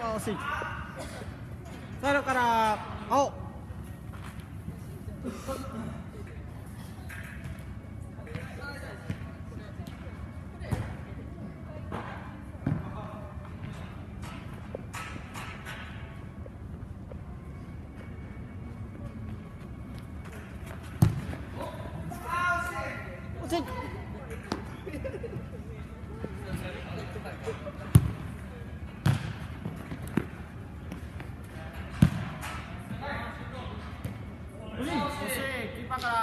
惜しい。サイドから。青。Thank you. pa sa